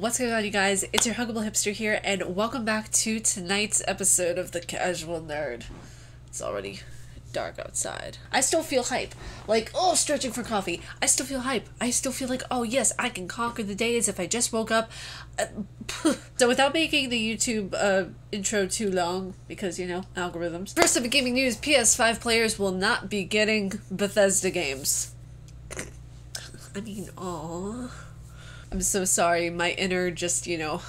What's going on, you guys? It's your Huggable Hipster here, and welcome back to tonight's episode of The Casual Nerd. It's already dark outside. I still feel hype. Like, oh, stretching for coffee. I still feel hype. I still feel like, oh, yes, I can conquer the day as if I just woke up. So, without making the YouTube uh, intro too long, because, you know, algorithms. First up in gaming news PS5 players will not be getting Bethesda games. I mean, aww. I'm so sorry. My inner, just, you know,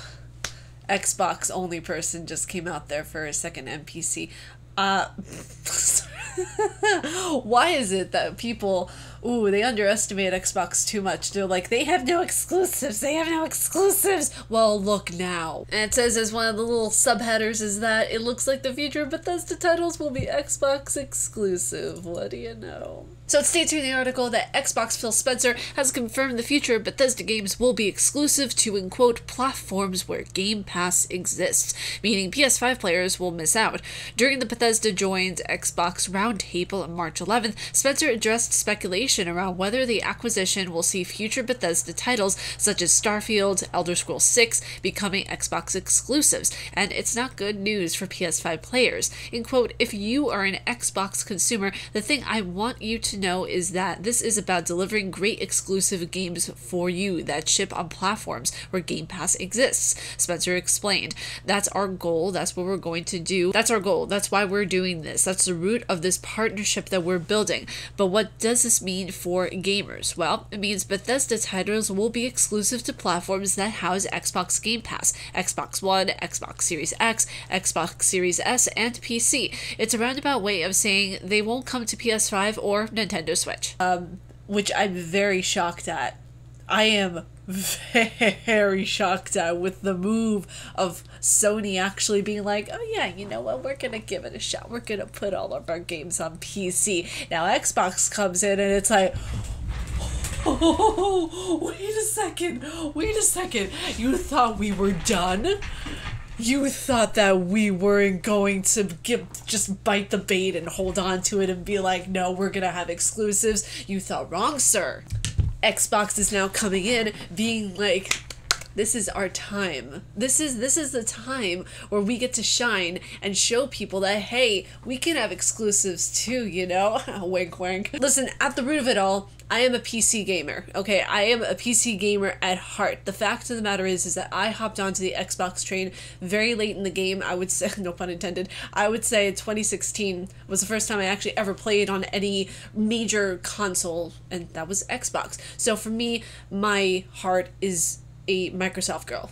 Xbox only person just came out there for a second NPC. Uh, why is it that people, ooh, they underestimate Xbox too much? They're like, they have no exclusives, they have no exclusives. Well, look now. And it says as one of the little subheaders is that it looks like the future Bethesda titles will be Xbox exclusive. What do you know? So it states in the article that Xbox Phil Spencer has confirmed the future Bethesda games will be exclusive to, in quote, platforms where Game Pass exists, meaning PS5 players will miss out. During the Bethesda joins Xbox roundtable on March 11th, Spencer addressed speculation around whether the acquisition will see future Bethesda titles such as Starfield, Elder Scrolls 6 becoming Xbox exclusives, and it's not good news for PS5 players. In quote, if you are an Xbox consumer, the thing I want you to know is that this is about delivering great exclusive games for you that ship on platforms where Game Pass exists. Spencer explained, That's our goal. That's what we're going to do. That's our goal. That's why we're doing this. That's the root of this partnership that we're building. But what does this mean for gamers? Well, it means Bethesda titles will be exclusive to platforms that house Xbox Game Pass, Xbox One, Xbox Series X, Xbox Series S, and PC. It's a roundabout way of saying they won't come to PS5 or Nintendo Nintendo Switch. Um, which I'm very shocked at. I am very shocked at with the move of Sony actually being like, oh yeah, you know what, we're gonna give it a shot. We're gonna put all of our games on PC. Now Xbox comes in and it's like, oh, wait a second, wait a second. You thought we were done? You thought that we weren't going to give just bite the bait and hold on to it and be like, no, we're gonna have exclusives. You thought wrong, sir. Xbox is now coming in being like, this is our time. This is this is the time where we get to shine and show people that hey, we can have exclusives too, you know? wink wink. Listen, at the root of it all, I am a PC gamer. Okay, I am a PC gamer at heart. The fact of the matter is is that I hopped onto the Xbox train very late in the game. I would say no pun intended. I would say 2016 was the first time I actually ever played on any major console and that was Xbox. So for me, my heart is a Microsoft girl.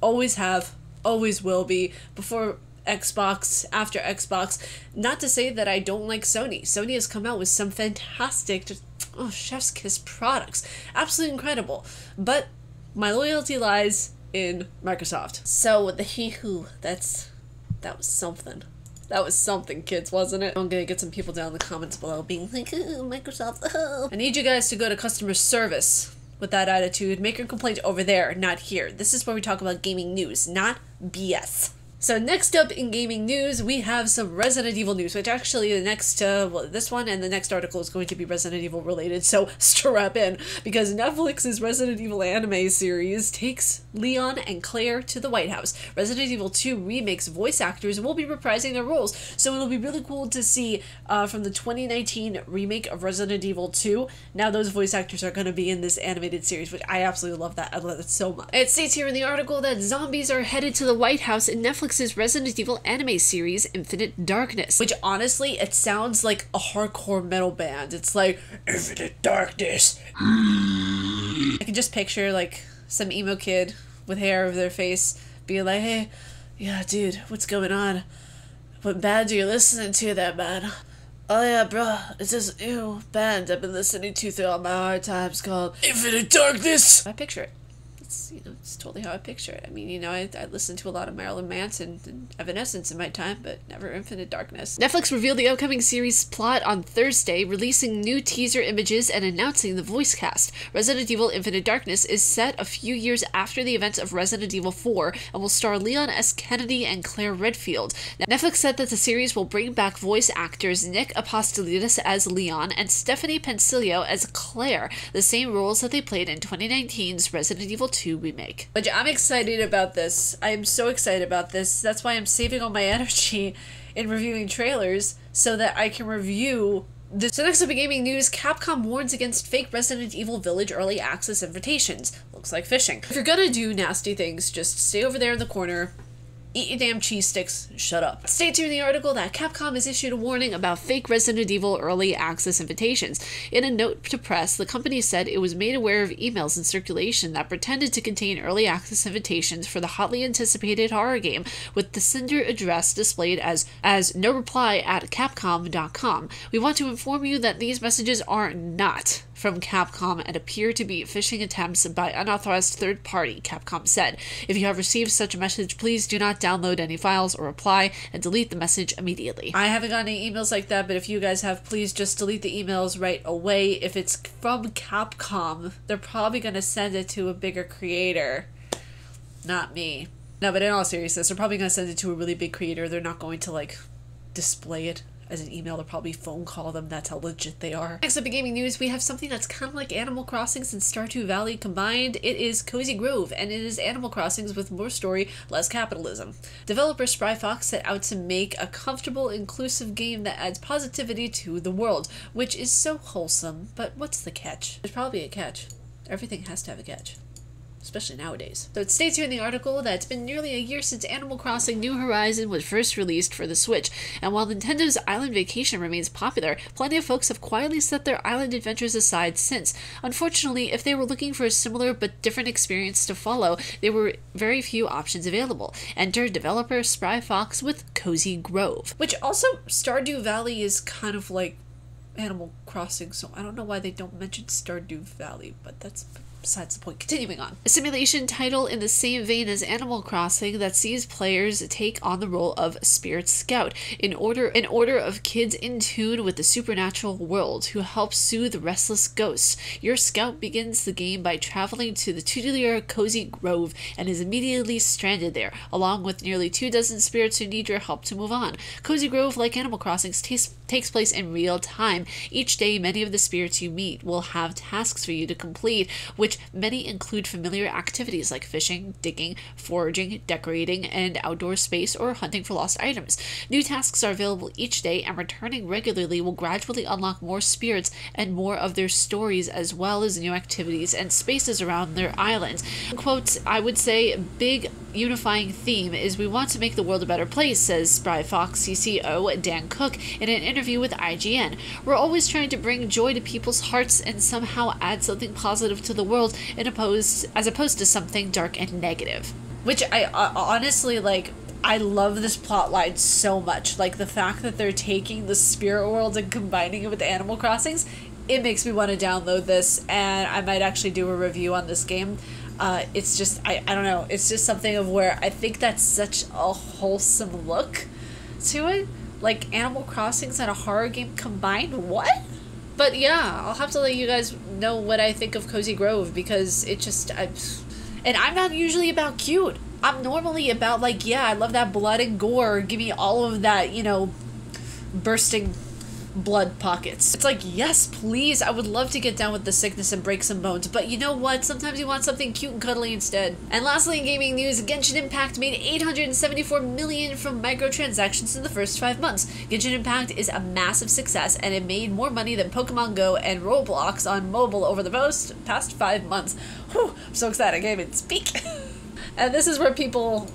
Always have, always will be. Before Xbox, after Xbox. Not to say that I don't like Sony. Sony has come out with some fantastic, oh, chef's kiss products. Absolutely incredible. But my loyalty lies in Microsoft. So the he who, that's, that was something. That was something, kids, wasn't it? I'm gonna get some people down in the comments below being like, oh, Microsoft, oh. I need you guys to go to customer service with that attitude. Make your complaint over there, not here. This is where we talk about gaming news, not BS. So next up in gaming news, we have some Resident Evil news, which actually the next, uh, well, this one and the next article is going to be Resident Evil related, so strap in, because Netflix's Resident Evil anime series takes Leon and Claire to the White House. Resident Evil 2 Remake's voice actors will be reprising their roles, so it'll be really cool to see uh, from the 2019 remake of Resident Evil 2, now those voice actors are going to be in this animated series, which I absolutely love that. I love it so much. It states here in the article that zombies are headed to the White House in Netflix Netflix's Resident Evil anime series, Infinite Darkness. Which honestly, it sounds like a hardcore metal band. It's like, Infinite Darkness. I can just picture like some emo kid with hair over their face being like, hey, yeah, dude, what's going on? What band are you listening to that, man? Oh yeah, bro, it's this new band I've been listening to throughout my hard times called Infinite Darkness. I picture it it's you know it's totally how I picture it. I mean, you know, I, I listened to a lot of Marilyn Manson and Evanescence in my time, but never Infinite Darkness. Netflix revealed the upcoming series plot on Thursday, releasing new teaser images and announcing the voice cast. Resident Evil Infinite Darkness is set a few years after the events of Resident Evil 4 and will star Leon S. Kennedy and Claire Redfield. Netflix said that the series will bring back voice actors Nick Apostolidis as Leon and Stephanie Panisello as Claire, the same roles that they played in 2019's Resident Evil 2 2 remake. But I'm excited about this. I am so excited about this. That's why I'm saving all my energy in reviewing trailers so that I can review the so next up in gaming news, Capcom warns against fake Resident Evil Village early access invitations. Looks like phishing. If you're gonna do nasty things, just stay over there in the corner, Eat your damn cheese sticks. Shut up. Stay tuned in the article that Capcom has issued a warning about fake Resident Evil early access invitations. In a note to press, the company said it was made aware of emails in circulation that pretended to contain early access invitations for the hotly anticipated horror game, with the sender address displayed as as no reply at capcom.com. We want to inform you that these messages are not from Capcom and appear to be phishing attempts by unauthorized third party, Capcom said. If you have received such a message, please do not download any files or reply and delete the message immediately. I haven't gotten any emails like that, but if you guys have, please just delete the emails right away. If it's from Capcom, they're probably going to send it to a bigger creator, not me. No, but in all seriousness, they're probably going to send it to a really big creator. They're not going to like display it as an email or probably phone call them. That's how legit they are. Next up in gaming news, we have something that's kind of like Animal Crossings and Stardew Valley combined. It is Cozy Grove, and it is Animal Crossings with more story, less capitalism. Developer Spry Fox set out to make a comfortable, inclusive game that adds positivity to the world, which is so wholesome. But what's the catch? There's probably a catch. Everything has to have a catch especially nowadays. So it states here in the article that it's been nearly a year since Animal Crossing New Horizon was first released for the Switch, and while Nintendo's Island Vacation remains popular, plenty of folks have quietly set their island adventures aside since. Unfortunately, if they were looking for a similar but different experience to follow, there were very few options available. Enter developer Spry Fox with Cozy Grove, which also Stardew Valley is kind of like Animal Crossing, so I don't know why they don't mention Stardew Valley, but that's besides the point. Continuing on. A simulation title in the same vein as Animal Crossing that sees players take on the role of Spirit Scout in order in order of kids in tune with the supernatural world who help soothe restless ghosts. Your scout begins the game by traveling to the tutelar Cozy Grove and is immediately stranded there, along with nearly two dozen spirits who need your help to move on. Cozy Grove, like Animal Crossing, takes place in real time. Each day, many of the spirits you meet will have tasks for you to complete, which many include familiar activities like fishing, digging, foraging, decorating, and outdoor space or hunting for lost items. New tasks are available each day, and returning regularly will gradually unlock more spirits and more of their stories, as well as new activities and spaces around their islands. Quote, I would say, a big unifying theme is we want to make the world a better place, says Spry Fox CCO Dan Cook in an interview with IGN. We're always trying to bring joy to people's hearts and somehow add something positive to the world in opposed, as opposed to something dark and negative. Which I uh, honestly like. I love this plot line so much. Like the fact that they're taking the spirit world and combining it with Animal Crossings, it makes me want to download this and I might actually do a review on this game uh, it's just I, I don't know it's just something of where i think that's such a wholesome look to it like animal crossings and a horror game combined what but yeah i'll have to let you guys know what i think of cozy grove because it just I, and i'm not usually about cute. I'm normally about like yeah i love that blood and gore. Give me all of that you know bursting blood pockets. It's like, yes, please, I would love to get down with the sickness and break some bones, but you know what? Sometimes you want something cute and cuddly instead. And lastly, in gaming news, Genshin Impact made 874 million from microtransactions in the first five months. Genshin Impact is a massive success, and it made more money than Pokemon Go and Roblox on mobile over the most past five months. Whew, I'm so excited I can't even speak. and this is where people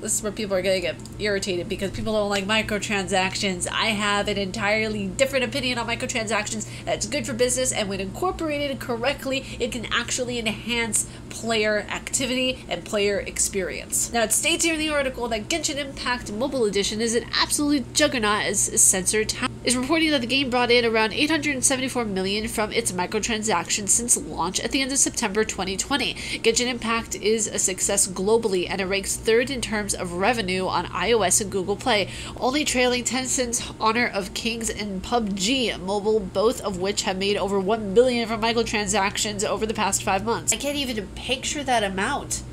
this is where people are going to get irritated because people don't like microtransactions. I have an entirely different opinion on microtransactions. That's good for business, and when incorporated correctly, it can actually enhance player activity and player experience. Now, it states here in the article that Genshin Impact Mobile Edition is an absolute juggernaut as a censored is reporting that the game brought in around 874 million from its microtransactions since launch at the end of September 2020. Genshin Impact is a success globally and it ranks third in terms of revenue on iOS and Google Play, only trailing Tencent's Honor of Kings and PUBG Mobile, both of which have made over 1 billion from microtransactions over the past 5 months. I can't even picture that amount.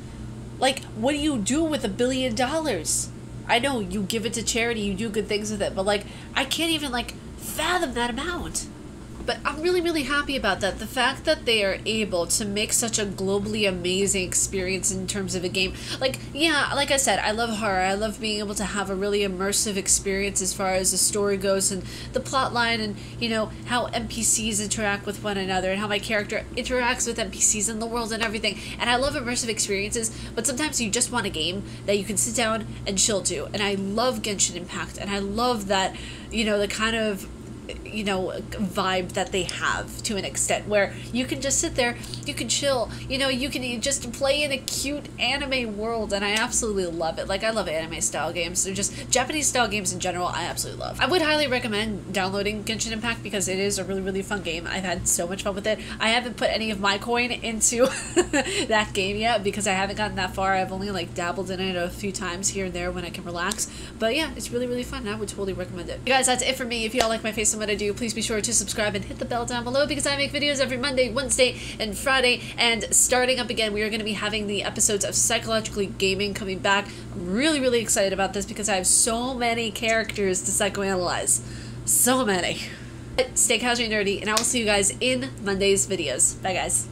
Like, what do you do with a billion dollars? I know you give it to charity, you do good things with it, but like I can't even like fathom that amount. But I'm really, really happy about that. The fact that they are able to make such a globally amazing experience in terms of a game. Like, yeah, like I said, I love horror. I love being able to have a really immersive experience as far as the story goes and the plot line and, you know, how NPCs interact with one another and how my character interacts with NPCs in the world and everything. And I love immersive experiences, but sometimes you just want a game that you can sit down and chill to. And I love Genshin Impact, and I love that, you know, the kind of you know vibe that they have to an extent where you can just sit there you can chill you know you can just play in a cute anime world and i absolutely love it. Like i love anime style games they're just japanese style games in general i absolutely love. I would highly recommend downloading genshin impact because it is a really really fun game. I've had so much fun with it. I haven't put any of my coin into that game yet because i haven't gotten that far. I've only like dabbled in it a few times here and there when i can relax. But yeah it's really really fun. I would totally recommend it. You guys that's it for me. If y'all like my face and what i do please be sure to subscribe and hit the bell down below because I make videos every Monday, Wednesday, and Friday. And starting up again, we are going to be having the episodes of Psychologically Gaming coming back. I'm really, really excited about this because I have so many characters to psychoanalyze. So many. Stay casually nerdy, and I will see you guys in Monday's videos. Bye, guys.